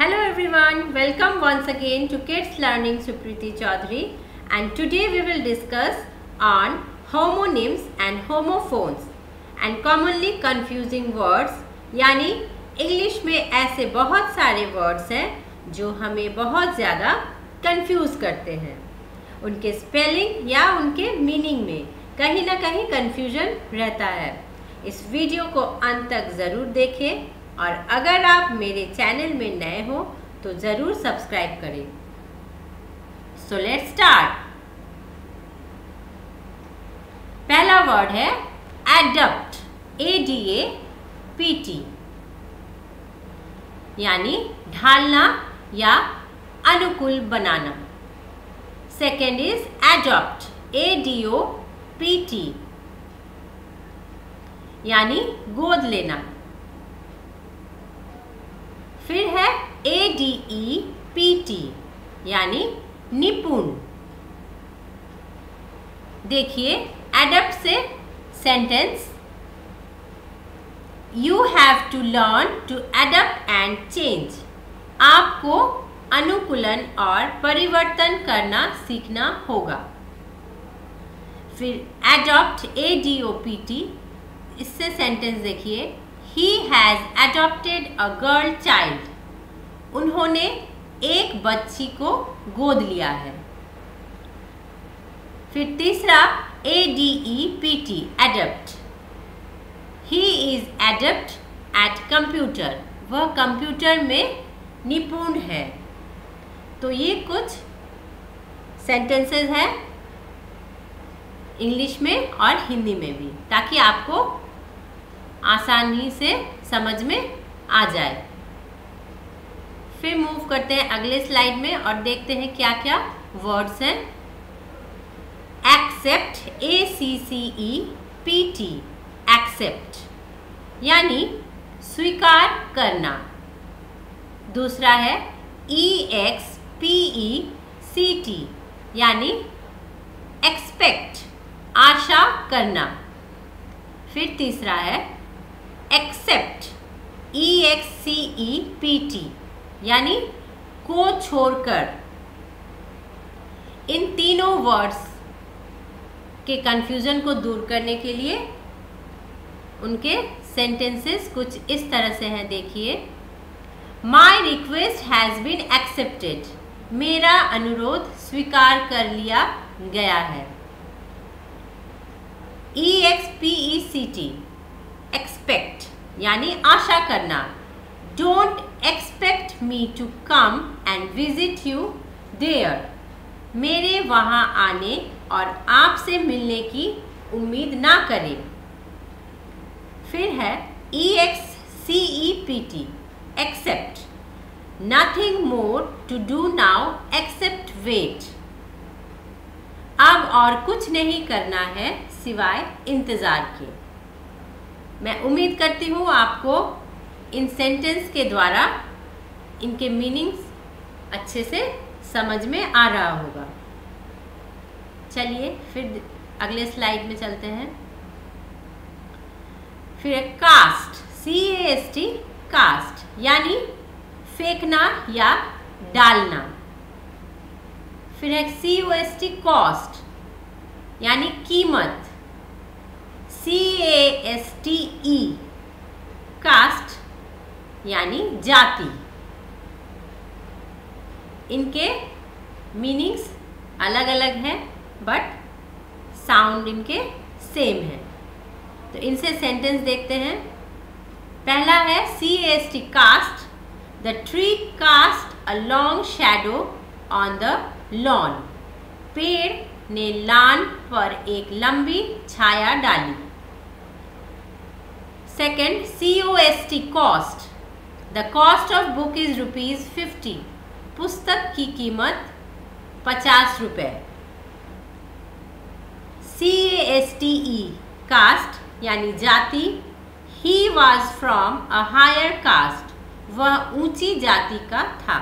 Hello everyone, welcome once again to Kids Learning Supriti Chaudhary and today we will discuss on homonyms and homophones and commonly confusing words यानी English में ऐसे बहुत सारे words हैं जो हमें बहुत ज़्यादा कंफ्यूज करते हैं उनके स्पेलिंग या उनके मीनिंग में कहीं ना कहीं कंफ्यूजन रहता है इस वीडियो को अंत तक ज़रूर देखें और अगर आप मेरे चैनल में नए हो तो ज़रूर सब्सक्राइब करें। सो लेट स्टार्ट पहला वर्ड है adapt A D A P T यानी ढालना या अनुकूल बनाना। Second is adopt A D O P T यानी गोद लेना फिर है A D E P T यानी निपुण। देखिए एडप्ट से sentence you have to learn to adapt and change आपको अनुकूलन और परिवर्तन करना सीखना होगा। फिर adopt A D O P T इससे सेंटेंस देखिए। He has adopted a girl child उन्होंने एक बच्ची को गोद लिया है। फिर तीसरा A D E P T adept he is adept at computer वह कंप्यूटर में निपुण है। तो ये कुछ सेंटेंसेस हैं इंग्लिश में और हिंदी में भी, ताकि आपको आसानी से समझ में आ जाए। फिर मूव करते हैं अगले स्लाइड में और देखते हैं क्या क्या वर्ड्स हैं। Accept A C C E P T accept यानी स्वीकार करना। दूसरा है E X P E C T यानी एक्सपेक्ट आशा करना। फिर तीसरा है except E X C E P T यानी को छोड़कर। इन तीनों वर्ड्स के कंफ्यूजन को दूर करने के लिए उनके सेंटेंसेस कुछ इस तरह से हैं, देखिए। My request has been accepted मेरा अनुरोध स्वीकार कर लिया गया है। E X P E C T expect यानी आशा करना। Don't expect me to come and visit you there मेरे वहाँ आने और आपसे मिलने की उम्मीद ना करें। फिर है E X C E P T except nothing more to do now except wait अब और कुछ नहीं करना है सिवाय इंतज़ार के मैं उम्मीद करती हूँ आपको इन सेंटेंस के द्वारा इनके मीनिंग्स अच्छे से समझ में आ रहा होगा। चलिए, फिर अगले स्लाइड में चलते हैं। फिर cast C S T cast यानी फेंकना या डालना। फिर है C O S T cost यानी कीमत। C A S T E caste यानी जाति। इनके मीनिंग्स अलग अलग हैं बट साउंड इनके सेम है। तो इनसे सेंटेंस देखते हैं। पहला है C S T cast the tree cast a long shadow on the lawn पेड़ ने लान पर एक लंबी छाया डाली। Second C O S T cost the cost of book is rupees fifty पुस्तक की कीमत पचास रुपये C S T E caste यानी जाति he was from a higher caste वह ऊँची जाति का था।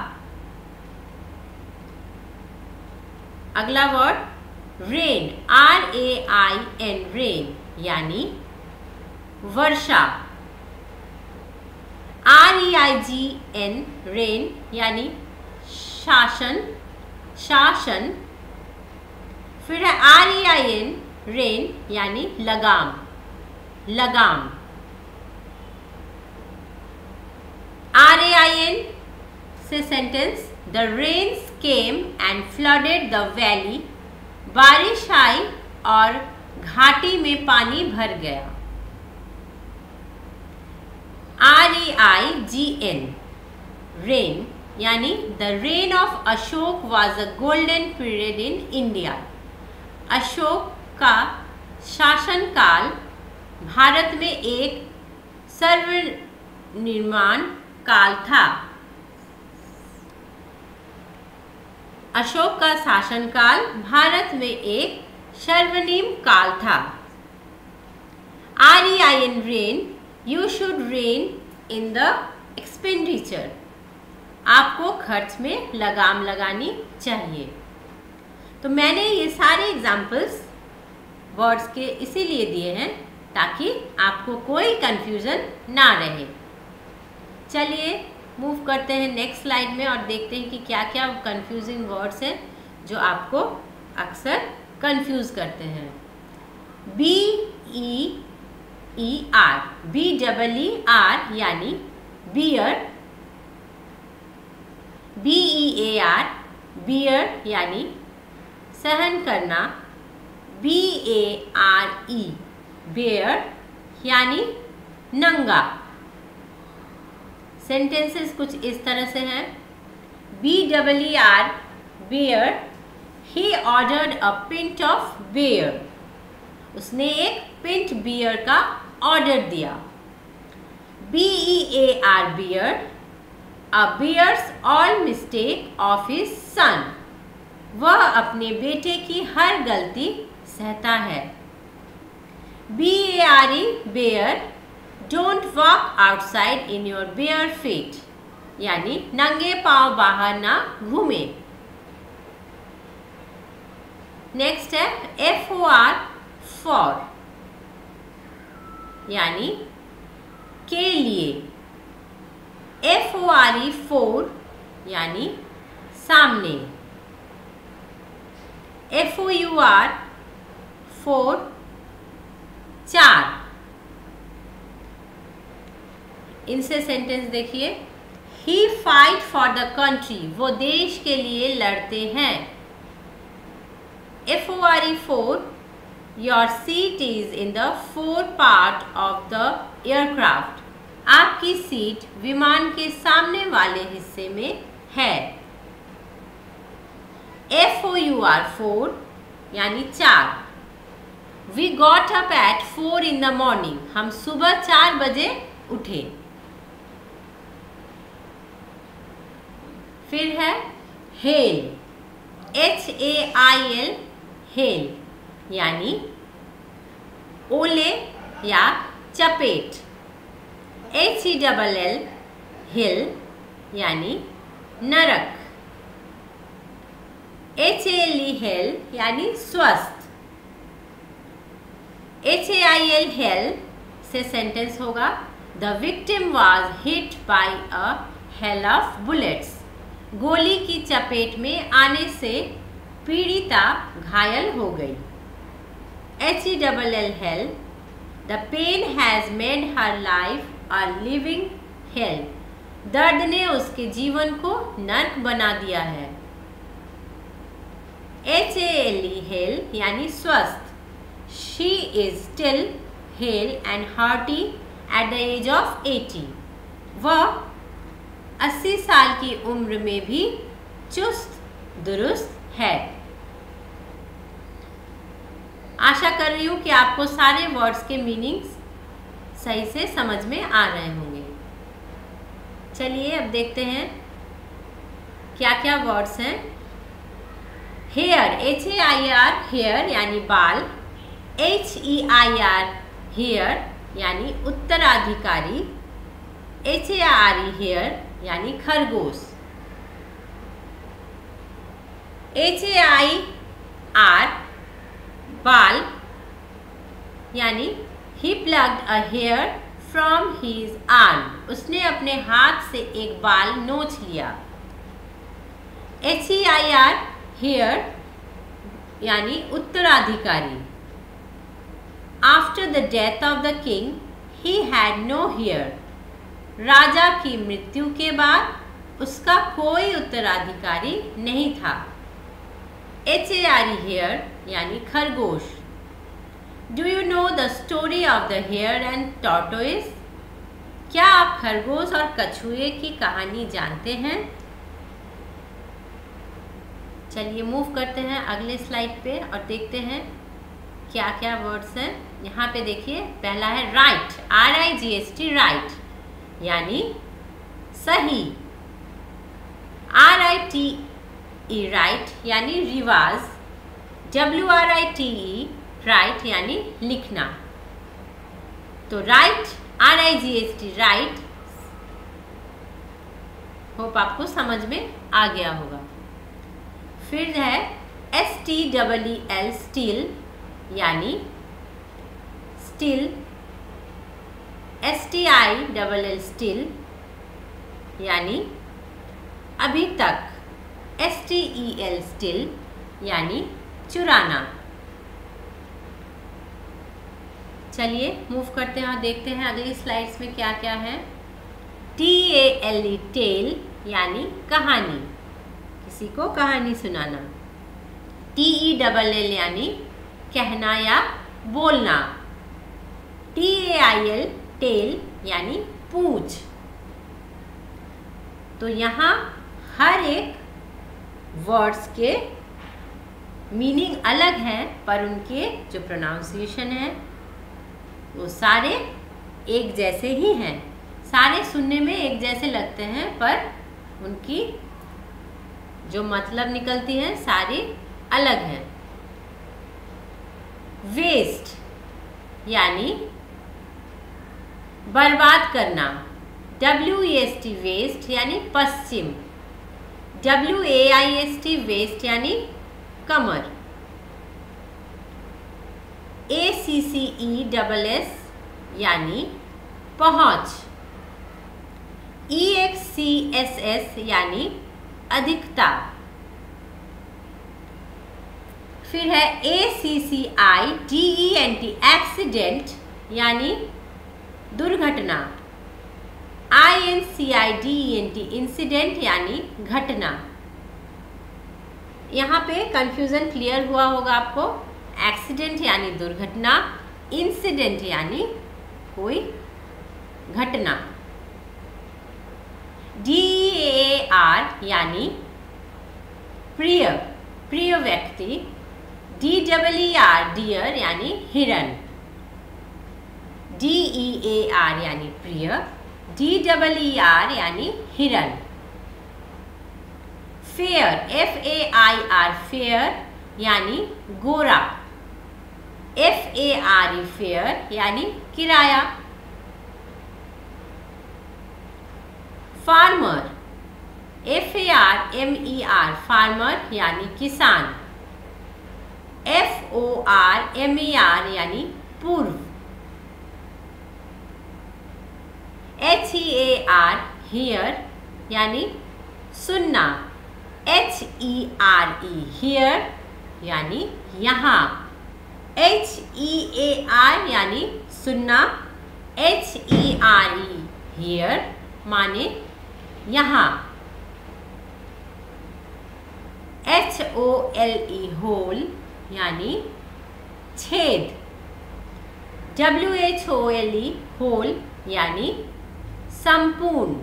अगला word rain R A I N rain यानी वर्षा। R E I G N reign यानी शासन शासन। फिर है R E I N rein यानी लगाम लगाम। आर ए आई एन से sentence the rains came and flooded the valley बारिश आई और घाटी में पानी भर गया। R A I G N reign यानी the reign of Ashoka was a golden period in India Ashoka का शासनकाल भारत में एक सर्वनिर्माण काल था अशोक का शासनकाल भारत में एक सर्वनिम काल था R E I N rein you should rein in the expenditure आपको खर्च में लगाम लगानी चाहिए। तो मैंने ये सारे एग्जाम्पल्स वर्ड्स के इसीलिए दिए हैं ताकि आपको कोई कंफ्यूजन ना रहे। चलिए मूव करते हैं नेक्स्ट स्लाइड में और देखते हैं कि क्या क्या कंफ्यूजिंग वर्ड्स हैं जो आपको अक्सर कंफ्यूज करते हैं। B E E R B double E R यानी beer B E A R bear यानी सहन करना B A R E bare यानी नंगा। सेंटेंसेस कुछ इस तरह से हैं। B double E R beer he ordered a pint of beer उसने एक पिंट बियर का ऑर्डर दिया। B E A R bear a bears all mistake of his son वह अपने बेटे की हर गलती सहता है। B A R E bare don't walk outside in your bare feet यानी नंगे पाँव बाहर ना घूमे। नेक्स्ट है एफ़ ओ आर फॉर यानी के लिए। F O R E fore यानी सामने। F O U R four चार। इनसे सेंटेंस देखिए। He fight for the country वो देश के लिए लड़ते हैं। F O R E fore your seat is in the fore part of the aircraft आपकी सीट विमान के सामने वाले हिस्से में है। F O U R four यानी चार। We got up at four in the morning हम सुबह चार बजे उठे। फिर है hail H A I L hail यानी ओले या चपेट। H E double L hell यानी नरक। एच एल ई हेल यानी स्वस्थ। H A I L hail से सेंटेंस होगा the victim was hit by a hail of bullets गोली की चपेट में आने से पीड़िता घायल हो गई। H E double L hell the pain has made her life a living hell दर्द ने उसके जीवन को नर्क बना दिया है। H A L E hale यानी स्वस्थ। She is still hale and hearty at the age of eighty वह अस्सी साल की उम्र में भी चुस्त, दुरुस्त है। आशा कर रही हूँ कि आपको सारे वर्ड्स के मीनिंग्स सही से समझ में आ रहे होंगे। चलिए, अब देखते हैं क्या क्या वर्ड्स हैं hair H A I R hair यानी बाल। H E I R heir यानी उत्तराधिकारी। H A R E hare यानी खरगोश। एच ए आई आर बाल, यानी he plucked a hair from his arm उसने अपने हाथ से एक बाल नोच लिया। H E I R heir यानी उत्तराधिकारी। After the death of the king he had no heir राजा की मृत्यु के बाद उसका कोई उत्तराधिकारी नहीं था। एच ए आर हेयर यानी खरगोश। Do you know the story of the hare and tortoise क्या आप खरगोश और कछुए की कहानी जानते हैं? चलिए मूव करते हैं अगले स्लाइड पे और देखते हैं क्या क्या वर्ड्स हैं। यहाँ पे देखिए, पहला है right R I G S T right यानी सही। R I T E rite यानी रिवाज। W R I T write यानी लिखना। तो right R I G S T right hope आपको समझ में आ गया होगा। फिर है S T double E L steel यानी steel S T I double L still यानी अभी तक। S T E L steal यानी चुराना। चलिए मूव करते हैं और देखते हैं अगली स्लाइड्स में क्या क्या है। T A L E tale यानी कहानी। किसी को कहानी सुनाना। टी ई डबल एल यानी कहना या बोलना। T A I L tail यानी पूछ। तो यहाँ हर एक वर्ड्स के मीनिंग अलग हैं, पर उनके जो प्रोनाउंसिएशन है, वो सारे एक जैसे ही हैं। सारे सुनने में एक जैसे लगते हैं, पर उनकी जो मतलब निकलती है, सारी अलग हैं। वेस्ट यानी बर्बाद करना। डब्ल्यू एस टी वेस्ट यानी पश्चिम। W A I S T waist यानी कमर। ए C C E double S यानी पहुँच। E X C S S यानी अधिकता। फिर है A C C I D E N T accident यानी दुर्घटना। I N C I D E N T incident यानी घटना। यहाँ पे कंफ्यूजन क्लियर हुआ होगा आपको। एक्सीडेंट यानी दुर्घटना इंसिडेंट यानी कोई घटना। डी ए आर यानी प्रिय प्रिय व्यक्ति। D double E R deer यानी हिरण। डी ई ए आर यानी प्रिय। डी डबल ई आर यानी हिरन fair F A I R fair यानी गोरा F A R E fare यानी किराया farmer F A R M E R farmer यानी किसान F O R M E R यानी पूर्व H E A R hear यानी सुनना H E R E here यानी यहाँ। एच ई ए आर यानी सुनना। H E R E here माने यहाँ। H O L E hole यानी छेद। W H O L E whole यानी संपूर्ण।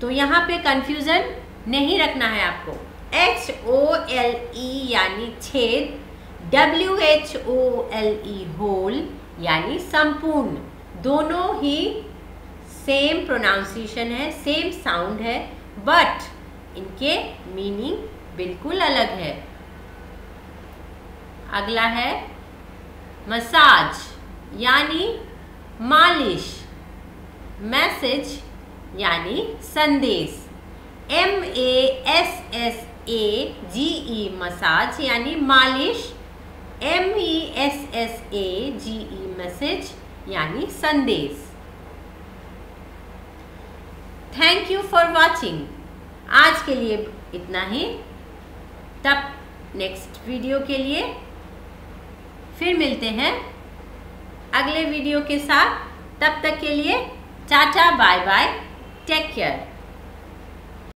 तो यहाँ पे कंफ्यूजन नहीं रखना है आपको। एच ओ एल ई यानी छेद W H O L E whole यानी संपूर्ण। दोनों ही सेम प्रोनाउंसिएशन है सेम साउंड है बट इनके मीनिंग बिल्कुल अलग है। अगला है मसाज यानी मालिश। मैसेज यानी संदेश। M A S S A G E massage यानी मालिश M E S S A G E message यानी संदेश थैंक यू फॉर वॉचिंग आज के लिए इतना ही। तब नेक्स्ट वीडियो के लिए फिर मिलते हैं अगले वीडियो के साथ। तब तक के लिए tata bye bye take care